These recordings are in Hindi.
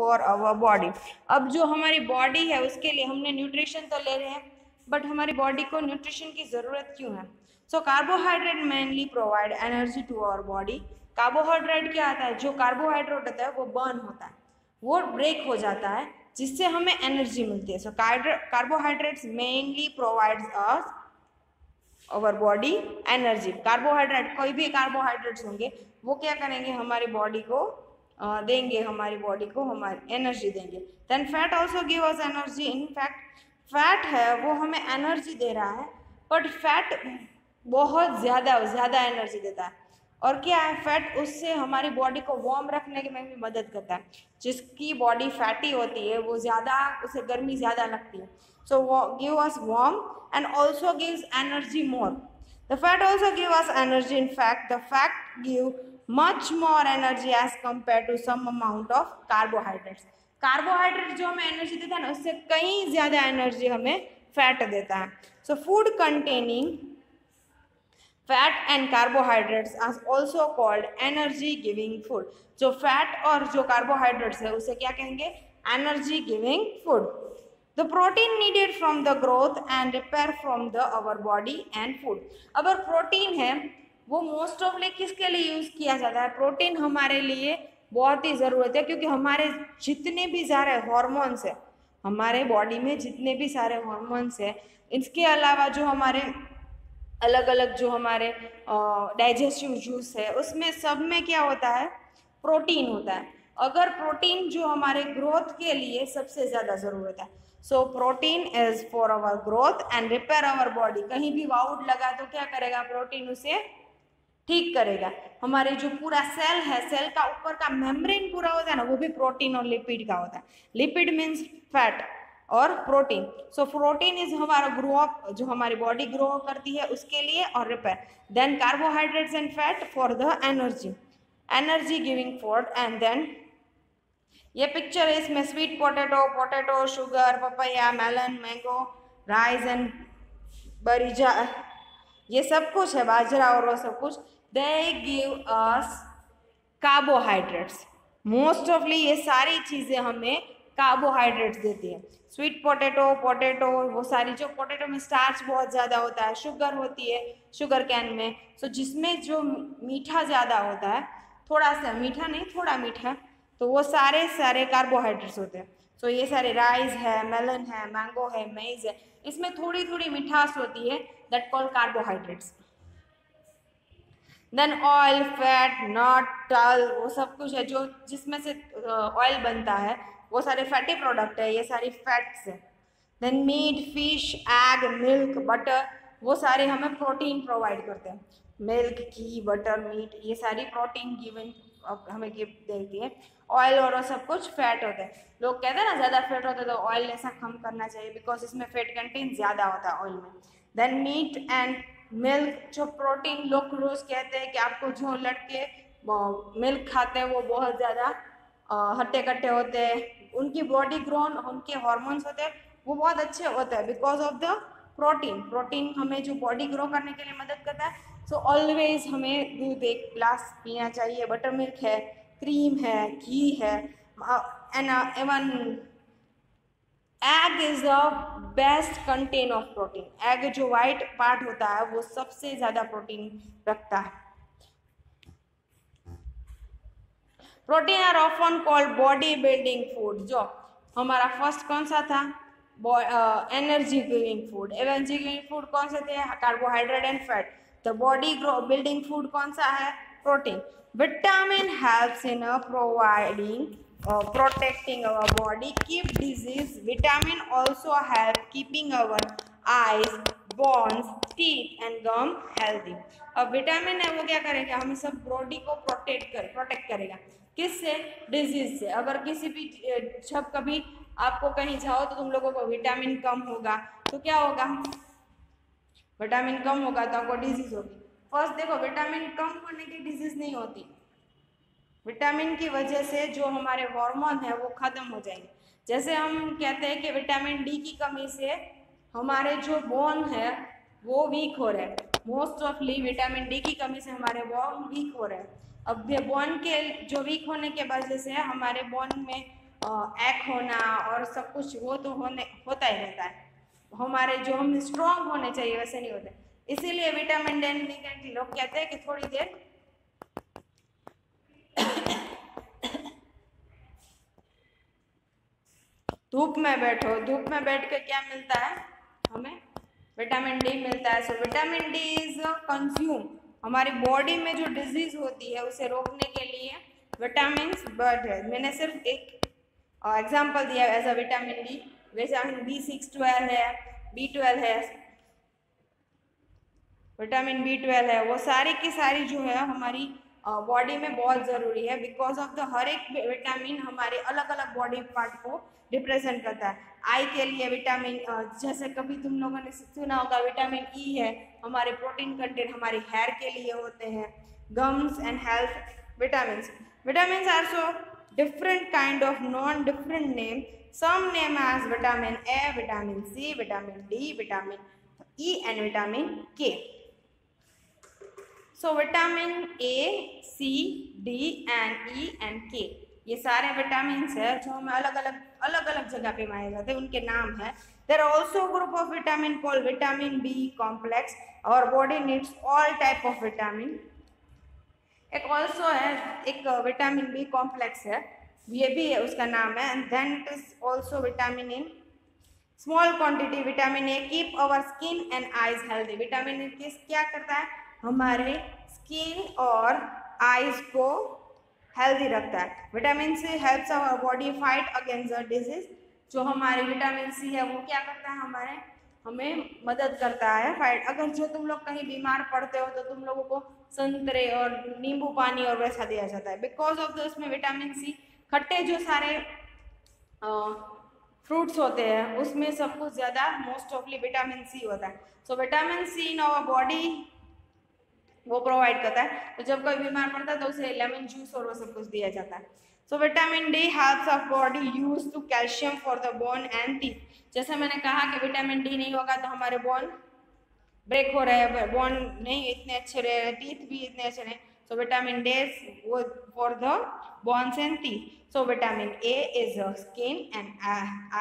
फॉर अवर बॉडी अब जो हमारी बॉडी है, उसके लिए हमने न्यूट्रिशन तो ले रहे हैं बट हमारी बॉडी को न्यूट्रिशन की ज़रूरत क्यों है? So carbohydrate mainly provide energy to our body carbohydrate क्या आता है? जो कार्बोहाइड्रेट होता है, वो बर्न होता है। वो ब्रेक हो जाता है, जिससे हमें एनर्जी मिलती है। So carbohydrates mainly provides us our body energy carbohydrate कोई भी कार्बोहाइड्रेट्स होंगे, वो क्या करेंगे? हमारी बॉडी को देंगे हमारी बॉडी को, हमारी एनर्जी देंगे। Then fat also give us energy in fact fat है, वो हमें एनर्जी दे रहा है बट फैट बहुत ज़्यादा ज़्यादा एनर्जी देता है। और क्या है फैट उससे हमारी बॉडी को वार्म रखने में भी मदद करता है। जिसकी बॉडी फैटी होती है, वो ज़्यादा, उसे गर्मी ज़्यादा लगती है। So give us warm and also gives energy more the fat also give us energy in fact the fact give much more energy as compare to some amount of carbohydrates carbohydrate जो हमें एनर्जी देता है ना, उससे कहीं ज़्यादा एनर्जी हमें फैट देता है। So food containing fat and carbohydrates are also called energy giving food जो फैट और जो कार्बोहाइड्रेट्स है, उसे क्या कहेंगे? Energy giving food the protein needed from the growth and repair from the our body and food अगर प्रोटीन है, वो मोस्ट ऑफली किसके लिए यूज़ किया जाता है? प्रोटीन हमारे लिए बहुत ही ज़रूरत है, क्योंकि हमारे जितने भी सारे हॉर्मोन्स हैं, हमारे बॉडी में जितने भी सारे हॉर्मोन्स हैं, इसके अलावा जो हमारे अलग अलग जो हमारे डाइजेस्टिव जूस है, उसमें सब में क्या होता है? प्रोटीन होता है। अगर प्रोटीन जो हमारे ग्रोथ के लिए सबसे ज़्यादा ज़रूरत है so protein is for our growth and repair our body कहीं भी वाउड लगा तो क्या करेगा? प्रोटीन उसे ठीक करेगा। हमारे जो पूरा सेल है सेल का ऊपर का मेम्ब्रेन पूरा होता है ना, वो भी प्रोटीन और लिपिड का होता है। लिपिड मीन्स फैट और प्रोटीन सो प्रोटीन इज़ हमारा ग्रो अप जो हमारी बॉडी ग्रो करती है, उसके लिए और repair then carbohydrates and fat for the energy energy giving for and then ये पिक्चर है इसमें sweet potato potato sugar papaya melon mango rice and बरीजा ये सब कुछ है बाजरा और वो सब कुछ। They give us carbohydrates most ofly ये सारी चीज़ें हमें कार्बोहाइड्रेट्स देती है। स्वीट पोटैटो पोटैटो वो सारी जो पोटैटो में स्टार्च बहुत ज़्यादा होता है शुगर होती है शुगर कैन में। सो so, जिसमें जो मीठा ज़्यादा होता है थोड़ा सा मीठा नहीं थोड़ा मीठा तो वो सारे सारे कार्बोहाइड्रेट्स होते हैं। सो so, ये सारे राइस है मेलन है मैंगो है मेज है। इसमें थोड़ी थोड़ी मिठास होती है that call carbohydrates then oil fat nut टल वो सब कुछ है जो जिसमें से ऑयल बनता है वो सारे फैटी प्रोडक्ट है ये सारी फैट्स है। Then meat fish egg milk butter वो सारे हमें प्रोटीन प्रोवाइड करते हैं। मिल्क घी बटर मीट ये सारी प्रोटीन गिवन हमें गिफ्ट देती है। ऑयल और सब कुछ फैट होता है। लोग कहते हैं ना, ज़्यादा फैट होता है तो ऑयल ऐसा कम करना चाहिए बिकॉज़ इसमें फैट कंटेंट ज़्यादा होता है ऑयल में। देन मीट एंड मिल्क जो प्रोटीन लोग रोज़ कहते हैं कि आपको जो लड़के मिल्क खाते हैं वो बहुत ज़्यादा हट्टे कट्टे होते हैं। उनकी बॉडी ग्रोन उनके हॉर्मोन्स होते हैं, वो बहुत अच्छे होते हैं because of the protein protein हमें जो बॉडी ग्रो करने के लिए मदद करता है सो so, ऑलवेज हमें दूध एक गिलास पीना चाहिए। बटर मिल्क है क्रीम है घी है and even egg is the best content of protein egg जो वाइट पार्ट होता है वो सबसे ज़्यादा प्रोटीन रखता है। Protein are often called body building food जो हमारा फ़र्स्ट कौन सा था? Energy giving food energy giving food कौन से थे? Carbohydrate and fat the body grow building food कौन सा है? Protein vitamin helps in providing protecting our body keep disease vitamin also help keeping our eyes bones teeth and gum healthy अब विटामिन है वो क्या करेगा? हमें सब बॉडी को प्रोटेक्ट कर प्रोटेक्ट करेगा। किससे? डिज़ीज़ से। अगर किसी भी जब कभी आपको कहीं जाओ तो तुम लोगों को विटामिन कम होगा। तो क्या होगा? विटामिन कम होगा तो आपको डिज़ीज़ होगी। फ़र्स्ट देखो विटामिन कम होने की डिज़ीज़ नहीं होती। विटामिन की वजह से जो हमारे हॉर्मोन है, वो ख़त्म हो जाएँगे। जैसे हम कहते हैं कि विटामिन डी की कमी से हमारे जो बोन है, वो वीक हो रहे हैं। मोस्ट ऑफली विटामिन डी की कमी से हमारे बोन वीक हो रहे हैं। अब बोन के जो वीक होने के वजह से हमारे बोन में एक होना और सब कुछ वो तो होने, होता ही रहता है। हमारे जो हम स्ट्रॉन्ग होने चाहिए, वैसे नहीं होते। इसीलिए विटामिन डी के लोग कहते हैं कि थोड़ी देर धूप में बैठो। धूप में बैठ के क्या मिलता है? हमें विटामिन डी मिलता है। So vitamin D is consume हमारी बॉडी में जो डिज़ीज़ होती है, उसे रोकने के लिए विटामिन है। मैंने सिर्फ़ एक एग्जांपल दिया as a vitamin D vitamin B six twelve है बी ट्वेल्व है विटामिन बी ट्वेल्व है, वो सारी की सारी जो है हमारी बॉडी में बहुत ज़रूरी है बिकॉज़ ऑफ़ द हर एक विटामिन हमारे अलग अलग बॉडी पार्ट को रिप्रेजेंट करता है। आई के लिए विटामिन जैसे कभी तुम लोगों ने सुना होगा विटामिन ई e है, हमारे प्रोटीन कंटेंट हमारे हेयर के लिए होते हैं gums and health vitamin vitamin are so different kind of non different name some name as vitamin A, vitamin C, vitamin D, vitamin E and vitamin K. So vitamin A C D and E and K ये सारे विटामिन है जो हमें अलग अलग अलग अलग जगह पे माने जाते हैं। उनके नाम है। There also group of vitamin call vitamin B complex और body needs all type of vitamin एक ऑल्सो है, एक विटामिन बी कॉम्प्लेक्स है। ये भी है उसका नाम है. And then it is also vitamin in small quantity vitamin A keep our skin and eyes healthy vitamin A किस, क्या करता है? हमारे स्किन और आईज को हेल्दी रखता है. Vitamin C helps our body fight against the disease जो हमारे विटामिन सी है, वो क्या करता है? हमारे, हमें मदद करता है फाइट अगर जो तुम लोग कहीं बीमार पड़ते हो तो तुम लोगों को संतरे और नींबू पानी और वैसा दिया जाता है. बिकॉज़ ऑफ़ द उसमें विटामिन सी खट्टे जो सारे फ्रूट्स होते हैं, उसमें सब कुछ ज़्यादा मोस्ट ऑफली विटामिन सी होता है। So vitamin C in our body वो प्रोवाइड करता है। तो जब कोई बीमार पड़ता है तो उसे लेमन जूस और वो सब कुछ दिया जाता है। So vitamin D helps of body use to calcium for the bone and teeth जैसे मैंने कहा कि विटामिन डी नहीं होगा तो हमारे बोन ब्रेक हो रहे हैं बोन नहीं इतने अच्छे रहे टीथ भी इतने अच्छे रहे। सो विटामिन डी वो for the bones and teeth so vitamin A is skin and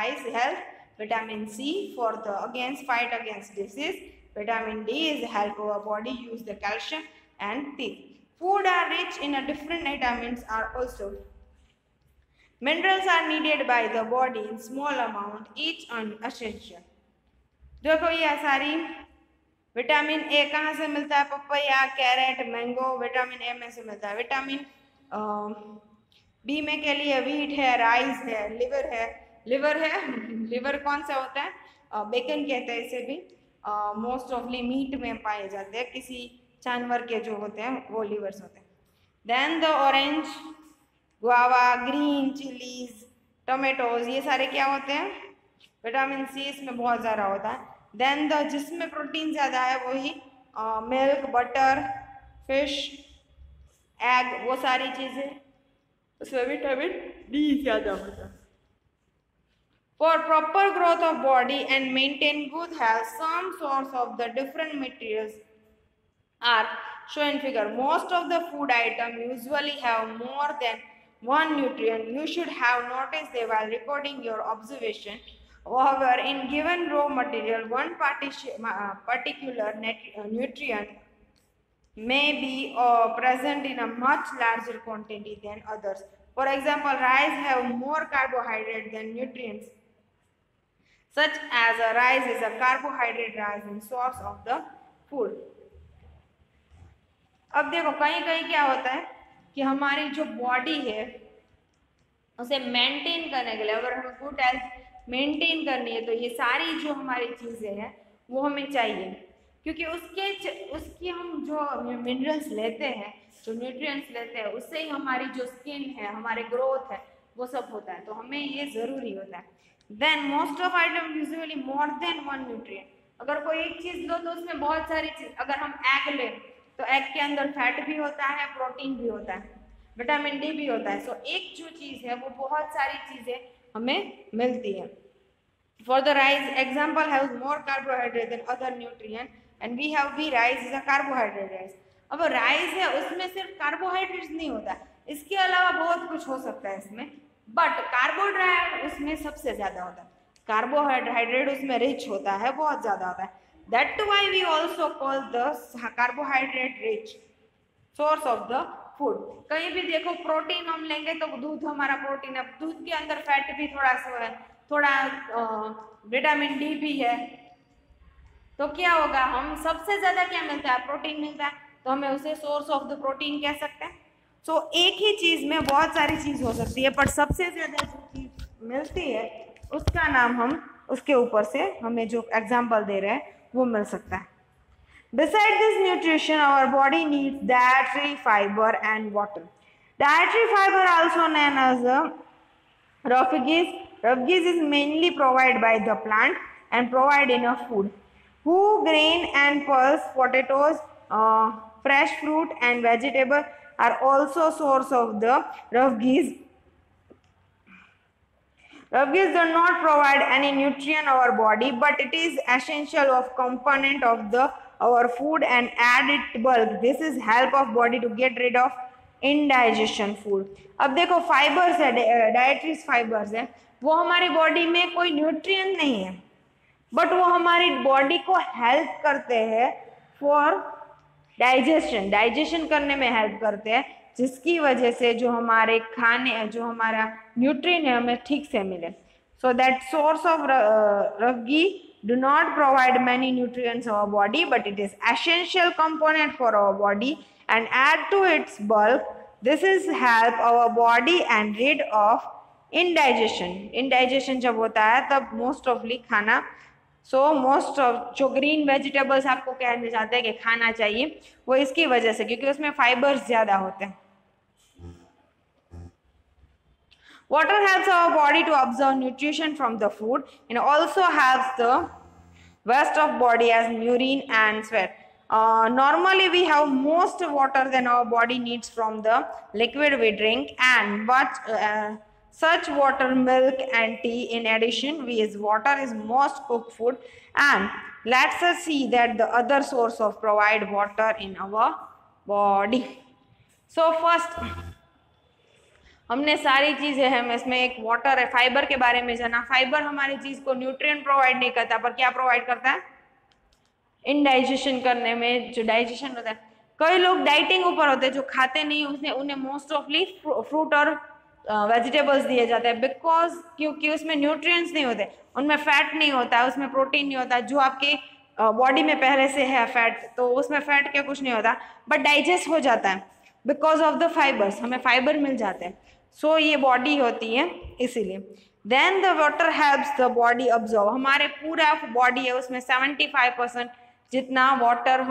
eyes health vitamin C for the against fight against disease Vitamin D is help our body use the calcium and teeth. Food are rich in a different vitamins are also. Minerals are needed by the body in small amount, each essential. देखो ये सारी विटामिन ए कहाँ से मिलता है papaya carrot mango vitamin A में से मिलता है। विटामिन बी में के लिए वीट है राइस है लिवर है। लिवर है? लिवर कौन सा होता है? बेकन कहते हैं इसे भी। मोस्ट ऑफली मीट में पाए जाते हैं। किसी जानवर के जो होते हैं, वो लीवर्स होते हैं। Then the orange guava green chilies tomatoes ये सारे क्या होते हैं? विटामिन सी इसमें बहुत ज़्यादा होता है। देन द जिसमें प्रोटीन ज़्यादा है वही मिल्क बटर फ़िश एग वो सारी चीज़ें उसमें विटामिन डी ज़्यादा होता है For proper growth of body and maintain good health, some source of the different materials are shown in figure. Most of the food item usually have more than one nutrient. You should have noticed them while recording your observation. However, in given raw material, one uh, particular uh, nutrient may be uh, present in a much larger quantity than others. For example, rice have more carbohydrate than nutrients such as a rice is a carbohydrate rising source of the food. अब देखो कहीं कहीं क्या होता है कि हमारी जो बॉडी है उसे मेंटेन करने के लिए अगर हमें गुड हेल्थ मेंटेन करनी है तो ये सारी जो हमारी चीज़ें हैं वो हमें चाहिए। क्योंकि उसके उसकी हम जो मिनरल्स लेते हैं जो न्यूट्रिएंट्स लेते हैं उससे ही हमारी जो स्किन है हमारे ग्रोथ है वो सब होता है। तो हमें ये ज़रूरी होता है। Then most of item usually more than one nutrient अगर कोई एक चीज़ लो तो उसमें बहुत सारी चीज़ अगर हम एग लें तो एग के अंदर फैट भी होता है प्रोटीन भी होता है विटामिन डी भी होता है। सो so, एक जो चीज़ है वो बहुत सारी चीज़ें हमें मिलती है। For the rice example have more carbohydrate than other nutrient and we have be rice is a carbohydrate rice अब राइस है, उसमें सिर्फ़ कार्बोहाइड्रेट्स नहीं होता। इसके अलावा बहुत कुछ हो सकता है इसमें बट कार्बोहाइड्रेट उसमें सबसे ज़्यादा होता है। कार्बोहाइड्रेट उसमें रिच होता है, बहुत ज़्यादा होता है। That why we also call the carbohydrate rich source of the food कहीं भी देखो प्रोटीन हम लेंगे तो दूध हमारा प्रोटीन है दूध के अंदर फैट भी थोड़ा सा है थोड़ा विटामिन डी भी है तो क्या होगा हम सबसे ज़्यादा क्या मिलता है प्रोटीन मिलता है तो हमें उसे सोर्स ऑफ़ द प्रोटीन कह सकते हैं सो so, एक ही चीज़ में बहुत सारी चीज़ हो सकती है पर सबसे ज़्यादा जो चीज़ मिलती है उसका नाम हम उसके ऊपर से हमें जो एग्ज़ाम्पल दे रहे हैं वो मिल सकता है Besides this nutrition, our body needs dietary fiber and water. Dietary fiber also known as uh, refugees. Refugees is mainly provided by the plant and provide enough food. Who grain and pulse, potatoes, uh, fresh fruit and vegetable are also a source of the refugees. Refugees do not provide any nutrient our body, but it is essential of component of the our food and add it bulk. This is help of body to get rid of indigestion food. अब देखो फाइबर्स है डाइट्रीज फाइबर्स है। वो हमारी बॉडी में कोई न्यूट्रिएंट नहीं है। बट वो हमारी बॉडी को हेल्प करते हैं फॉर डाइजेशन डाइजेशन करने में हेल्प करते हैं, जिसकी वजह से जो हमारे खाने, जो हमारा न्यूट्रिएंट है, हमें ठीक से मिले। सो दैट सोर्स ऑफ़ रवगी do not provide many nutrients our body but it is essential component for our body and add to its bulk this is help our body and rid of indigestion indigestion जब होता है तब most ofly खाना सो मोस्ट ऑफ़ जो ग्रीन वेजिटेबल्स आपको कहने चाहते हैं कि खाना चाहिए वो इसकी वजह से क्योंकि उसमें फाइबर्स ज़्यादा होते हैं Water helps our body to absorb nutrition from the food and also helps the waste of body as urine and sweat. Uh, normally we have most water than our body needs from the liquid we drink and but uh, such water milk and tea in addition we use water is most cooked food and let's us see that the other source of provide water in our body so first हमने सारी चीज़ें हम इसमें एक वाटर है फाइबर के बारे में जाना। फाइबर हमारी चीज़ को न्यूट्रिएंट प्रोवाइड नहीं करता, पर क्या प्रोवाइड करता है? इनडाइजेशन करने में जो डाइजेशन होता है। कई लोग डाइटिंग ऊपर होते हैं, जो खाते नहीं, उसने, उन्हें मोस्ट ऑफली फ्रूट और वेजिटेबल्स दिए जाते हैं। बिकॉज़ क्योंकि उसमें न्यूट्रिएंट्स नहीं होते, उनमें फैट नहीं होता, उसमें प्रोटीन नहीं होता, जो आपके बॉडी में पहले से है फैट तो उसमें फैट क्या कुछ नहीं होता बट डाइजेस्ट हो जाता है। बिकॉज़ ऑफ़ द फाइबर्स हमें फाइबर मिल जाते हैं। सो ये बॉडी होती है इसीलिए। Then the water helps the body observe हमारे पूरा बॉडी है उसमें सेवेंटी फाइव परसेंट जितना water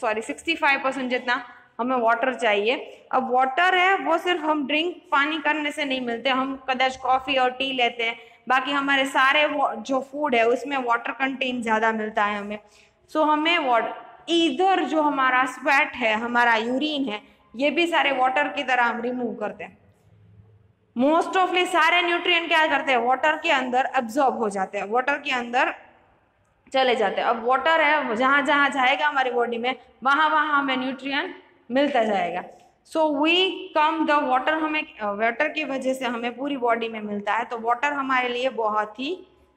sorry sixty five percent जितना हमें वाटर चाहिए। अब वाटर है वो सिर्फ़ हम ड्रिंक पानी करने से नहीं मिलते। हम कदाच कॉफ़ी और टी लेते हैं। बाकी हमारे सारे जो फ़ूड है उसमें वाटर कंटेंट ज़्यादा मिलता है हमें। सो so, हमें वाटर इधर जो हमारा स्वेट है हमारा यूरिन है ये भी सारे वाटर की तरह हम रिमूव करते हैं। मोस्ट ऑफली सारे न्यूट्रिएंट क्या करते हैं? वाटर के अंदर एब्जॉर्ब हो जाते हैं। वाटर के अंदर चले जाते हैं। अब वाटर है जहाँ जहाँ जाएगा हमारी बॉडी में, वहाँ वहाँ हमें न्यूट्रिएंट मिलता जाएगा। So we come the water हमें वाटर की वजह से हमें पूरी बॉडी में मिलता है। तो वाटर हमारे लिए बहुत ही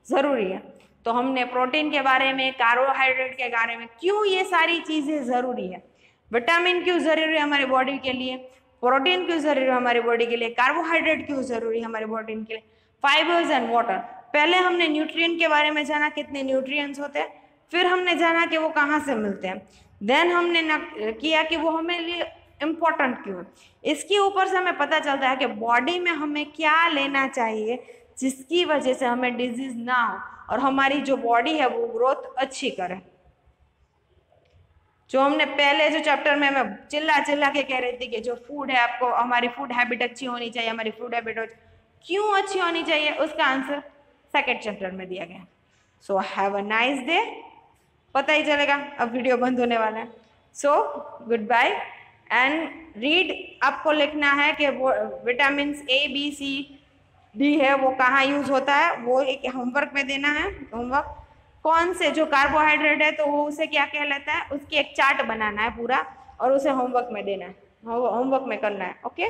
ज़रूरी है। तो हमने प्रोटीन के बारे में कार्बोहाइड्रेट के बारे में, क्यों ये सारी चीज़ें ज़रूरी है? विटामिन क्यों ज़रूरी है हमारी बॉडी के लिए? प्रोटीन क्यों ज़रूरी है हमारी बॉडी के लिए? कार्बोहाइड्रेट क्यों ज़रूरी है हमारी बॉडी के लिए? फाइबर्स एंड वाटर पहले हमने न्यूट्रिएंट के बारे में जाना, कितने न्यूट्रिएंट्स होते हैं, फिर हमने जाना कि वो कहाँ से मिलते हैं। देन हमने न, किया कि वो हमें लिए इम्पोर्टेंट क्यों है। इसके ऊपर से हमें पता चलता है कि बॉडी में हमें क्या लेना चाहिए, जिसकी वजह से हमें डिज़ीज़ ना हो, और हमारी जो बॉडी है वो ग्रोथ अच्छी करे। जो हमने पहले जो चैप्टर में मैं चिल्ला चिल्ला के कह रही थी कि जो फ़ूड है आपको, हमारी फ़ूड हैबिट अच्छी होनी चाहिए, हमारी फ़ूड हैबिट क्यों अच्छी होनी चाहिए? उसका आंसर सेकेंड चैप्टर में दिया गया। So have a nice day पता ही चलेगा, अब वीडियो बंद होने वाला है। So good bye and read आपको लिखना है कि वो vitamin A B C D है, वो कहाँ यूज़ होता है, वो एक होमवर्क में देना है होमवर्क कौन से जो कार्बोहाइड्रेट है तो वो उसे क्या कहलाता है? उसकी एक चार्ट बनाना है पूरा और उसे होमवर्क में देना है। होमवर्क में करना है ओके